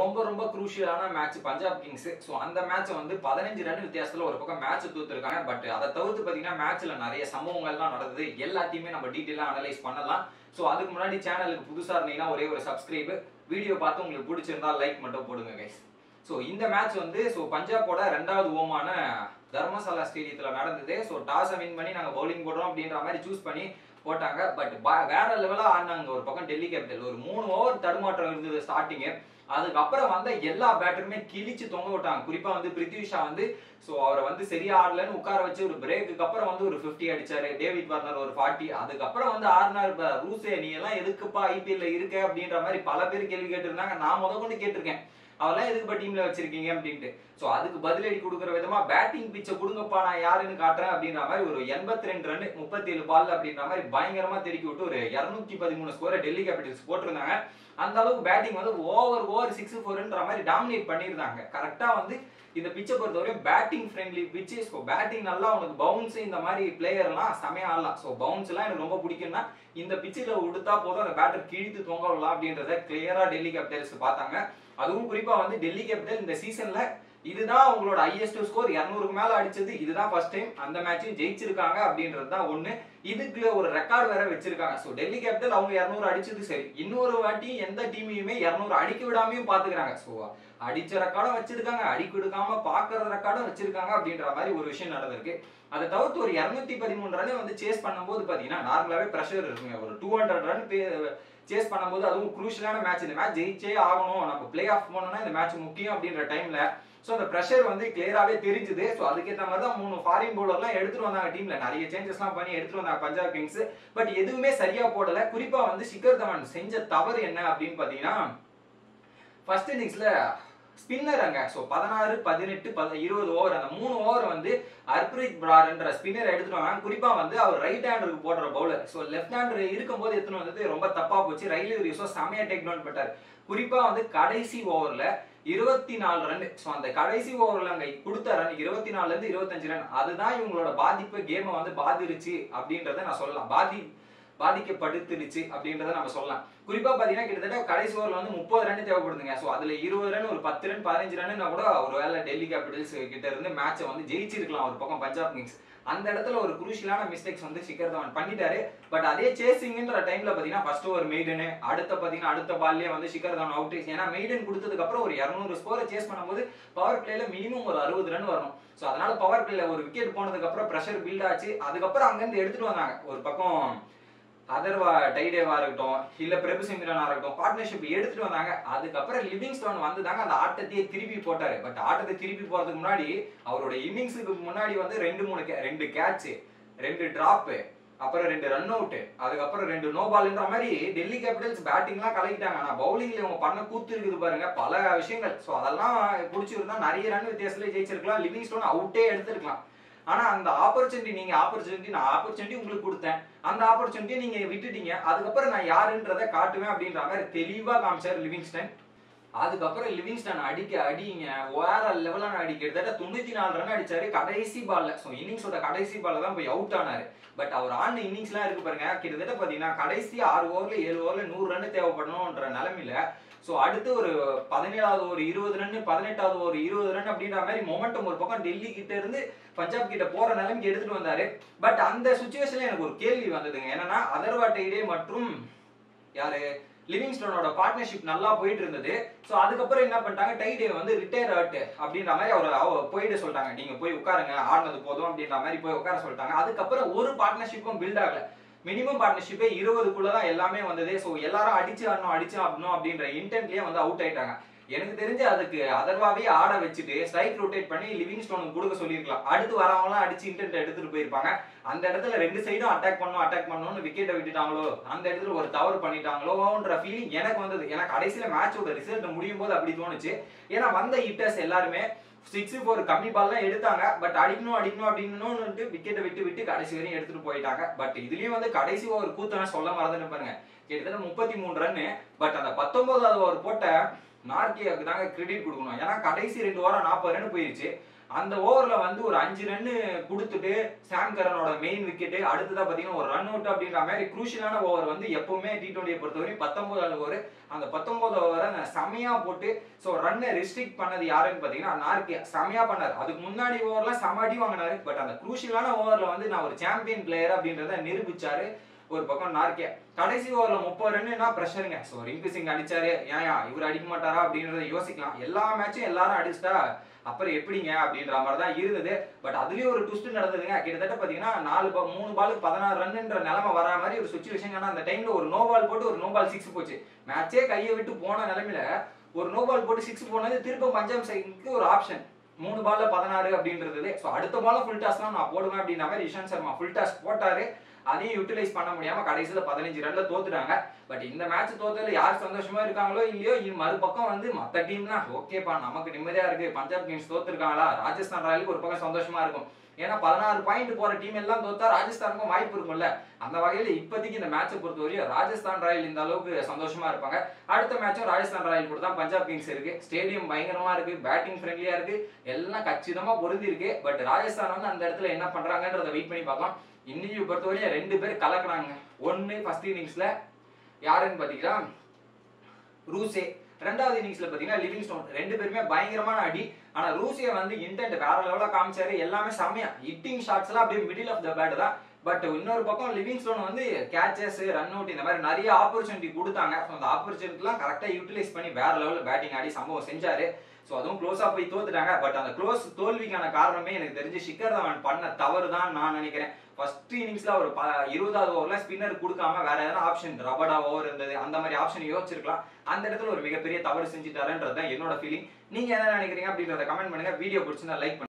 ரொம்ப ரொம்ப குரூஷியலான மேட்ச் பஞ்சாப் கிங்ஸ் ஸோ அந்த மேட்ச் வந்து பதினஞ்சு ரன் வித்தியாசத்தில் ஒரு பக்கம் மேட்ச் தூத்துருக்காங்க. பட் அதை தவிர்த்து பார்த்தீங்கன்னா மேட்ச்சில் நிறைய சம்பவங்கள்லாம் நடந்தது. எல்லாத்தையுமே நம்ம டீட்டெயிலாக அனலைஸ் பண்ணலாம். ஸோ அதுக்கு முன்னாடி சேனலுக்கு புதுசாக இருந்தீங்கன்னா ஒரே ஒரு சப்ஸ்கிரைப் வீடியோ பார்த்து உங்களுக்கு பிடிச்சிருந்தா லைக் மட்டும் போடுங்க கைஸ் ஸோ இந்த மேட்ச் வந்து ஸோ பஞ்சாபோட ரெண்டாவது ஓமான தர்மசாலா ஸ்டேடியத்தில் நடந்தது. ஸோ டாஸை வின் பண்ணி நாங்கள் பவுலிங் போடுறோம் அப்படின்ற மாதிரி சூஸ் பண்ணி போட்டாங்க. பட் வேற லெவலாக ஆடினாங்க. ஒரு பக்கம் டெல்லி கேபிட்டல் ஒரு மூணு ஓவர் தடுமாற்றம் இருந்தது ஸ்டார்டிங்கு அதுக்கப்புறம் வந்த எல்லா பேட்டருமே கிழிச்சு தொங்க விட்டாங்க. குறிப்பா வந்து பிரித்விஷா வந்து ஸோ அவரை வந்து சரியா ஆடலன்னு உட்கார வச்சு ஒரு பிரேக்குக்கு அப்புறம் வந்து ஒரு ஃபிஃப்டி அடிச்சாரு. டேவிட் வார்னர் ஒரு ஃபார்ட்டி அதுக்கப்புறம் வந்து ஆர்னார் ரூசே நீ எல்லாம் எதுக்குப்பா ஐபிஎல்ல இருக்க அப்படின்ற மாதிரி பல பேர் கேள்வி கேட்டிருந்தாங்க. நான் முத கொண்டு கேட்டிருக்கேன். அவெல்லாம் எதுக்குப்பா டீம்ல வச்சிருக்கீங்க அப்படின்ட்டு. ஸோ அதுக்கு பதிலடி கொடுக்குற விதமா பேட்டிங் பிச்சை கொடுங்கப்பா நான் யாருன்னு காட்டுறேன் அப்படின்ற மாதிரி ஒரு எண்பத்தி ரெண்டு ரன் முப்பத்தி ஏழு பால் அப்படின்ற மாதிரி பயங்கரமா தெருக்கி விட்டு ஒரு இரநூத்தி பதிமூணு ஸ்கோரை டெல்லி கேபிட்டல்ஸ் போட்டிருந்தாங்க. அந்த அளவுக்கு பேட்டிங் வந்து ஓவர் ஓவர் சிக்ஸ் ஃபோர்ன்ற மாதிரி டாமினேட் பண்ணியிருந்தாங்க. கரெக்டா வந்து இந்த பிச்சை பொறுத்தவரையும் batting friendly pitch so batting நல்லா உனக்கு பவுன்ஸ் இந்த மாதிரி பிளேயர்லாம் செமையா ஆடலாம். ஸோ பவுன்ஸ் எல்லாம் எனக்கு ரொம்ப பிடிக்கும்னா இந்த பிச்சில் உடுத்தா போதும் அந்த பேட்டர் கிழித்து தொங்க விடலாம் அப்படின்றத கிளியரா டெல்லி கேபிட்டல்ஸ் பார்த்தாங்க. அதுவும் குறிப்பா வந்து டெல்லி கேபிட்டல் இந்த சீசன்ல இதுதான் அவங்களோட ஹையஸ்ட் ஸ்கோர் இரநூறுக்கு மேல அடிச்சது. இதுதான் ஃபர்ஸ்ட் டைம் அந்த மேட்சையும் ஜெயிச்சிருக்காங்க அப்படின்றது தான் ஒண்ணு. இதுக்குள்ள ஒரு ரெக்கார்டு வேற வச்சிருக்காங்க. ஸோ டெல்லி கேபிட்டல் அவங்க இரநூறு அடிச்சது சரி. இன்னொரு வாட்டி எந்த டீமையுமே இரநூறு அடிக்க விடாமையும் பாத்துக்கிறாங்க. ஸோ அடிச்ச ரெக்கார்டும் வச்சிருக்காங்க. அடிக்க விடுக்காம பாக்குற ரெக்கார்டும் வச்சிருக்காங்க அப்படின்ற மாதிரி ஒரு விஷயம் நடந்திருக்கு. அதை தவிர்த்து ஒரு இரநூத்தி பதிமூணு ரன் வந்து சேஸ் பண்ணும்போது பாத்தீங்கன்னா நார்மலாவே ப்ரெஷர் இருக்குங்க. ஒரு டூ ஹண்ட்ரட் ரன் சேஸ் பண்ணும்போது அதுவும் குரூஷியலான மேட்ச் இந்த மேட்ச் ஜெயிச்சே ஆகணும். நம்ம பிளே ஆஃப் போனோம்னா இந்த மேட்ச் முக்கியம் அப்படின்ற டைம்ல ஸோ அந்த ப்ரெஷர் வந்து கிளியராகவே தெரிஞ்சுது. ஸோ அதுக்கேற்ற மாதிரி தான் மூணு ஃபாரின் பவுலர்லாம் எடுத்துட்டு வந்தாங்க டீம்ல நிறைய சேஞ்சஸ்லாம் பண்ணி எடுத்துட்டு வந்தாங்க பஞ்சாப் கிங்ஸ் பட் எதுவுமே சரியா போடல. குறிப்பா வந்து சிக்கர் தவன் செஞ்ச தவறு என்ன அப்படின்னு பாத்தீங்கன்னா ஃபர்ஸ்ட் இன்னிங்ஸ்ல ஸ்பின்னர் அங்க. ஸோ பதினாறு பதினெட்டு பத இருபது ஓவர் அந்த மூணு ஓவர் வந்து அர்ப்ரீத் பிரார்ன்ற ஸ்பின்னர் எடுத்துட்டு வந்தாங்க. குறிப்பா வந்து அவர் ரைட் ஹேண்டருக்கு போடுற பவுலர் ஸோ லெஃப்ட் ஹேண்டர் இருக்கும்போது எடுத்துன்னு வந்தது? ரொம்ப தப்பா போச்சு. ரயில் யூஸோ செமையா டேக் டவுன் பண்ணிட்டார். குறிப்பா வந்து கடைசி ஓவர்ல இருபத்தி நாலு ரன் ஸோ அந்த கடைசி ஓவர்ல அங்க கொடுத்த ரன் இருபத்தி நாலுல இருந்து இருபத்தஞ்சு ரன் அதுதான் இவங்களோட பாதிப்பு. கேமை வந்து பாதிருச்சு அப்படின்றத நான் சொல்லலாம். பாதி பாதிக்கப்படுத்துருச்சு அப்படின்றத நம்ம சொல்லலாம். குறிப்பா பாத்தீங்கன்னா கிட்டத்தட்ட கடைசி ஓவர்ல வந்து முப்பது ரன் தேவைப்படுதுங்க. ஸோ அதுல இருபது ரன் ஒரு பத்து ரன் பதினஞ்சு ரன் கூட ஒரு வேலை டெல்லி கேபிட்டல்ஸ் கிட்ட இருந்து மேட்சை வந்து ஜெயிச்சிருக்கலாம் ஒரு பக்கம் பஞ்சாப் கிங்ஸ். அந்த இடத்துல ஒரு குரூஷியலான மிஸ்டேக்ஸ் வந்து சிக்கர் தவன் பண்ணிட்டாரு. பட் அதே சேசிங்ன்ற டைம்ல பாத்தீங்கன்னா ஃபர்ஸ்ட் ஒரு மெய்டனு அடுத்த பாத்தீங்கன்னா அடுத்த பால்லே வந்து சிக்கர் தவன் அவுட் ஏன்னா மெய்டன் கொடுத்ததுக்கு அப்புறம் ஒரு இரநூறு ஸ்கோரை சேஸ் பண்ணும்போது பவர் பிளேல மினிமம் ஒரு அறுபது ரன் வரணும். ஸோ அதனால பவர் பிளேல ஒரு விக்கெட் போனதுக்கு அப்புறம் ப்ரெஷர் பில்ட் ஆச்சு. அதுக்கப்புறம் அங்கிருந்து எடுத்துட்டு வந்தாங்க. ஒரு பக்கம் அதர்வா டைடேவா இருக்கட்டும் இல்ல பிரபு இருக்கட்டும் பார்ட்னர்ஷிப் எடுத்துட்டு வந்தாங்க. அதுக்கப்புறம் லிவிங் ஸ்டோன் வந்து தாங்க அந்த ஆட்டத்தையே திருப்பி போட்டாரு. பட் ஆட்டத்தை திருப்பி போறதுக்கு முன்னாடி அவரோட இன்னிங்ஸுக்கு முன்னாடி வந்து ரெண்டு மூணு ரெண்டு கேட்ச் ரெண்டு டிராப்பு அப்புறம் ரெண்டு ரன் அவுட் அதுக்கப்புறம் ரெண்டு நோ பால்ன்ற மாதிரி டெல்லி கேபிட்டல்ஸ் பேட்டிங்லாம் கலக்கிட்டாங்க. ஆனா பவுலிங்ல இவங்க பண்ண கூத்து இருக்குது பாருங்க பல விஷயங்கள். ஸோ அதெல்லாம் பிடிச்சிருந்தா நிறைய ரன் வித்தியாசத்துல ஜெயிச்சிருக்கலாம். லிவிங் ஸ்டோன் அவுட்டே எடுத்திருக்கலாம். ஆனா அந்த ஆப்பர்ச்சுனிட்டி நீங்க ஆப்பர்ச்சுனிட்டி நான் ஆப்பர்ச்சுனிட்டி உங்களுக்கு கொடுத்தேன். அந்த ஆப்பர்ச்சுனிட்டியை நீங்க விட்டுட்டீங்க. அதுக்கப்புறம் நான் யாருன்றதை காட்டுவேன் அப்படின்ற மாதிரி தெளிவா காமிச்சார் லிவிங்ஸ்டன். அதுக்கப்புறம் லிவிங்ஸ்டன் அடிக்க அடிங்க. வேற லெவலான அடி கிட்டத்தட்ட தொண்ணூத்தி நாலு ரன் அடிச்சாரு கடைசி பால்ல ஸோ இன்னிங்ஸோட கடைசி பால்ல தான் போய் அவுட் ஆனாரு. பட் அவர் ஆண்டு இன்னிங்ஸ்லாம் இருக்கு பாருங்க. கிட்டத்தட்ட பாத்தீங்கன்னா கடைசி ஆறு ஓவர்ல ஏழு ஓவர்ல நூறு ரன் தேவைப்படணும்ன்ற நிலமையில ஸோ அடுத்து ஒரு பதினேழாவது ஒரு இருபது ரன் பதினெட்டாவது ஒரு இருபது ரன் அப்படின்ற மாதிரி மொமெண்டம் ஒரு பக்கம் டெல்லி கிட்ட இருந்து பஞ்சாப் கிட்ட போற நிலைமைக்கு எடுத்துட்டு வந்தாரு. பட் அந்த சுச்சுவேஷன்ல எனக்கு ஒரு கேள்வி வந்ததுங்க. என்னன்னா அதர்வா டைடே மற்றும் யாரு? லிவிங்ஸ்டோனோட பார்ட்னர்ஷிப் நல்லா போயிட்டு இருந்தது. ஸோ அதுக்கப்புறம் என்ன பண்ணிட்டாங்க? டைடே வந்து ரிட்டையர் ஆட்டு அப்படின்ற மாதிரி அவர் அவ- போயிட்டு சொல்லிட்டாங்க. நீங்க போய் உட்காருங்க ஆடினது போதும் அப்படின்ற மாதிரி போய் உட்கார சொல்லிட்டாங்க. அதுக்கப்புறம் ஒரு பார்ட்னர்ஷிப்பும் பில்ட் ஆகல. மினிமம் பார்ட்னர்ஷிப்பே இருபதுக்குள்ள தான் எல்லாமே வந்தது. ஸோ எல்லாரும் அடிச்சு ஆடணும் அடிச்சு ஆடணும் அப்படின்ற இன்டென்ட்லயே வந்து அவுட் ஆயிட்டாங்க. எனக்கு தெரிஞ்சு அதுக்கு அதர்வாவே ஆட வச்சுட்டு ஸ்ட்ரைக் ரொட்டேட் பண்ணி லிவிங் ஸ்டோனுக்கு கொடுக்க சொல்லியிருக்கலாம். அடுத்து வரவங்களாம் அடிச்சு இன்டென்ட் எடுத்துட்டு போயிருப்பாங்க. அந்த இடத்துல ரெண்டு சைடும் அட்டாக் பண்ணும் அட்டாக் பண்ணணும்னு விக்கெட்டை விட்டுட்டாங்களோ அந்த இடத்துல ஒரு தவறு பண்ணிட்டாங்களோன்ற ஃபீலிங் எனக்கு வந்தது. ஏன்னா கடைசியில மேட்சோட ரிசல்ட் முடியும் போது அப்படி தோணுச்சு. ஏன்னா வந்த ஹிட்டர்ஸ் எல்லாருமே சிக்ஸ் ஃபோர் கம்மி பால் தான் எடுத்தாங்க. பட் அடிக்கணும் அடிக்கணும் அப்படின்னு விக்கெட்டை விட்டு விட்டு கடைசி வரையும் எடுத்துட்டு போயிட்டாங்க. பட் இதுலயும் வந்து கடைசி ஒரு கூத்தனை சொல்ல மறந்துட்டு பாருங்க. கிட்டத்தட்ட முப்பத்தி மூணு ரன்னு பட் அந்த பத்தொன்பதாவது ஓவர் போட்ட நார்கேவுக்கு தாங்க கிரெடிட் கொடுக்கணும். ஏன்னா கடைசி ரெண்டு வாரம் நாற்பது ரன் போயிருச்சு. அந்த ஓவரில் வந்து ஒரு அஞ்சு ரன்னு கொடுத்துட்டு சாம் கரனோட மெயின் விக்கெட்டு அடுத்ததாக பார்த்தீங்கன்னா ஒரு ரன் அவுட் அப்படின்ற மாதிரி குரூஷியலான ஓவர் வந்து எப்பவுமே டி டுவெண்ட்டியை பொறுத்தவரை பத்தொன்பதாவது ஓவர் அந்த பத்தொன்பது ஓவரை செமையாக போட்டு ஸோ ரன்னை ரெஸ்ட்ரிக்ட் பண்ணது யாருன்னு பார்த்தீங்கன்னா நார்கே. செமையாக பண்ணார். அதுக்கு முன்னாடி ஓவரில் செம அடி வாங்கினாரு. பட் அந்த குரூஷியலான ஓவரில் வந்து நான் ஒரு சாம்பியன் பிளேயர் அப்படின்றத நிரூபிச்சாரு. ஒரு பக்கம் நார்கே கடைசி ஓவர்ல முப்பது ரன்னுனா ப்ரெஷருங்க ஸோ ரிங்கு சிங் அடிச்சாரு. ஏயா இவர் அடிக்க மாட்டாரா அப்படின்றத யோசிக்கலாம். எல்லா மேட்சும் எல்லாரும் அடிச்சிட்டா அப்புறம் எப்படிங்க அப்படின்ற மாதிரி தான் இருந்தது. பட் அதுலயும் ஒரு ட்விஸ்ட் நடந்ததுங்க. கிட்டத்தட்ட பாத்தீங்கன்னா நாலு பா- மூணு பாலுக்கு பதினாறு ரன்னுன்ற நிலைமை வரா மாதிரி ஒரு சுச்சுவேஷன் ஆனா அந்த டைம்ல ஒரு நோ பால் போட்டு ஒரு நோ பால் சிக்ஸ் போச்சு. மேட்சே கையை விட்டு போன நிலைமையில ஒரு நோ பால் போட்டு சிக்ஸ் போனது திரும்ப பஞ்சாப் சைடுக்கு ஒரு ஆப்ஷன் மூணு பால்ல பதினாறு அப்படின்றது ஸோ அடுத்த பால ஃபுல் டாஸ் தான் நான் போடுவேன் அப்படின்ற மாதிரி இஷாந்த் சர்மா ஃபுல் டாஸ் போட்டாரு. அதையும் யூட்டிலைஸ் பண்ண முடியாம கடைசியில பதினஞ்சு ரன்ல தோத்துட்டாங்க. பட் இந்த மேட்ச் தோத்ததுல யார் சந்தோஷமா இருக்காங்களோ இல்லையோ இது மறுபக்கம் வந்து மத்த தான் ஓகேப்பா நமக்கு நிம்மதியா இருக்கு. பஞ்சாப் கிங்ஸ் தோத்துருக்காங்களா? ராஜஸ்தான் ராயலுக்கு ஒரு பக்கம் சந்தோஷமா இருக்கும். ஏன்னா பதினாறு பாயிண்ட் போற டீம் எல்லாம் தோத்தா ராஜஸ்தானுக்கும் வாய்ப்பு இருக்கும்ல. அந்த வகையில இப்போதைக்கு இந்த மேட்சை பொறுத்தவரையும் ராஜஸ்தான் ராயல் இந்த அளவுக்கு சந்தோஷமா இருப்பாங்க. அடுத்த மேட்சும் ராஜஸ்தான் ராயல் கூட தான் பஞ்சாப் கிங்ஸ் இருக்கு. ஸ்டேடியம் பயங்கரமா இருக்கு பேட்டிங் ஃப்ரெண்ட்லியா இருக்கு. எல்லாம் கச்சிதமா பொருந்தி இருக்கு பட் ராஜஸ்தான் வந்து அந்த இடத்துல என்ன பண்றாங்கன்றத வெயிட் பண்ணி பார்க்கலாம். இன்னைக்கு பொறுத்தவரையும் ரெண்டு பேர் கலக்குறாங்க. ஒன்னு ஃபர்ஸ்ட் இன்னிங்ஸ்ல யாருன்னு பாத்தீங்கன்னா ரூசே. ரெண்டாவது இன்னிங்ஸ்ல பாத்தீங்கன்னா லிவிங் ஸ்டோன் ரெண்டு பேருமே பயங்கரமான அடி. ஆனா ரூசிய வந்து இன்டென்ட் வேற லெவல காமிச்சாரு. எல்லாமே செம்மையா. ஹிட்டிங் ஷாட்ஸ் எல்லாம் அப்படியே மிடில் ஆஃப் த பேட் தான். பட் இன்னொரு பக்கம் லிவிங் ஸ்டோன் வந்து கேச்சஸ் ரன் அவுட் இந்த மாதிரி நிறைய ஆப்பர்ச்சுனிட்டி கொடுத்தாங்க. ஸோ அந்த ஆப்பர்ச்சுனிட்டிலாம் கரெக்டாக யூட்டிலைஸ் பண்ணி வேற லெவலில் பேட்டிங் ஆடி சம்பவம் செஞ்சாரு. ஸோ அதுவும் க்ளோஸாக போய் தோத்துட்டாங்க. பட் அந்த க்ளோஸ் தோல்விக்கான காரணமே எனக்கு தெரிஞ்சு ஷிக்கர் தவன் பண்ண தவறு தான் நான் நினைக்கிறேன். ஃபர்ஸ்ட் இன்னிங்ஸில் ஒரு ப இருபதாவது ஓவர்ல ஸ்பின்னர் கொடுக்காம வேற எதனா ஆப்ஷன் ரபடா ஓவர் இருந்தது அந்த மாதிரி ஆப்ஷன் யோசிச்சிருக்கலாம். அந்த இடத்துல ஒரு மிகப்பெரிய தவறு செஞ்சுட்டாருன்றது தான் என்னோட ஃபீலிங் நீங்க என்ன நினைக்கிறீங்க அப்படின்றத கமெண்ட் பண்ணுங்க. வீடியோ பிடிச்சிருந்தா லைக் பண்ணுங்க.